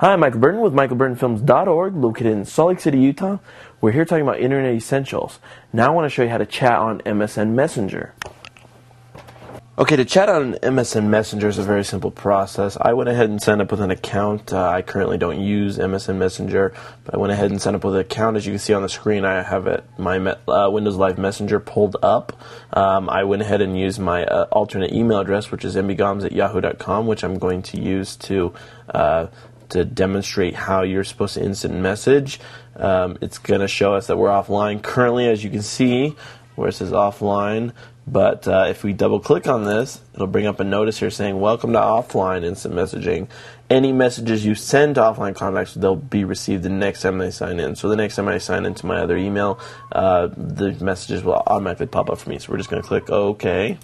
Hi, I'm Michael Burton with MichaelBurtonFilms.org, located in Salt Lake City, Utah. We're here talking about Internet Essentials. Now I want to show you how to chat on MSN Messenger. Okay, to chat on MSN Messenger is a very simple process. I went ahead and signed up with an account. Uh, I currently don't use MSN Messenger, but I went ahead and signed up with an account. As you can see on the screen, I have it, my uh, Windows Live Messenger pulled up. Um, I went ahead and used my uh, alternate email address, which is mbgoms at yahoo.com, which I'm going to use to uh, to demonstrate how you're supposed to instant message. Um, it's going to show us that we're offline currently, as you can see, where it says offline. But uh, if we double click on this, it'll bring up a notice here saying, Welcome to offline instant messaging. Any messages you send to offline contacts, they'll be received the next time they sign in. So the next time I sign into my other email, uh, the messages will automatically pop up for me. So we're just going to click OK.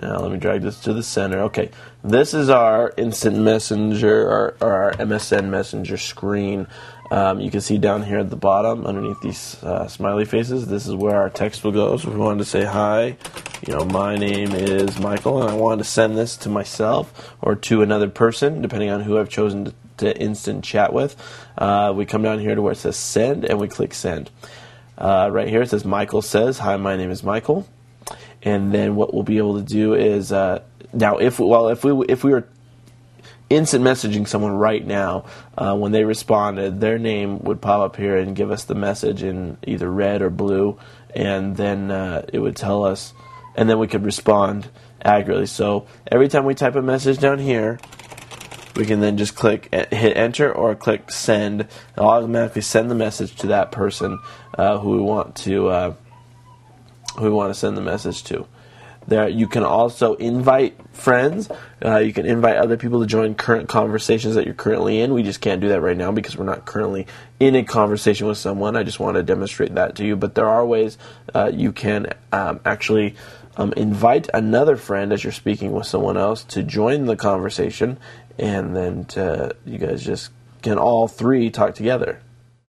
Now let me drag this to the center. Okay, this is our instant messenger or, or our MSN messenger screen. Um, you can see down here at the bottom, underneath these uh, smiley faces, this is where our text will go. So if we wanted to say hi, you know, my name is Michael, and I wanted to send this to myself or to another person, depending on who I've chosen to, to instant chat with. Uh, we come down here to where it says send, and we click send. Uh, right here it says Michael says, "Hi, my name is Michael," and then what we'll be able to do is uh, now if well if we if we were instant messaging someone right now, uh, when they responded, their name would pop up here and give us the message in either red or blue, and then uh, it would tell us, and then we could respond accurately. So every time we type a message down here, we can then just click hit enter or click send. It'll automatically send the message to that person uh, who we want to uh, who we want to send the message to. There, you can also invite friends. Uh, you can invite other people to join current conversations that you're currently in. We just can't do that right now because we're not currently in a conversation with someone. I just want to demonstrate that to you. But there are ways uh, you can um, actually um, invite another friend as you're speaking with someone else to join the conversation, and then to, you guys just can all three talk together.